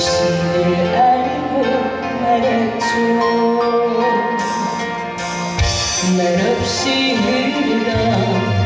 사실을 알고 말했죠 날 없이 흘러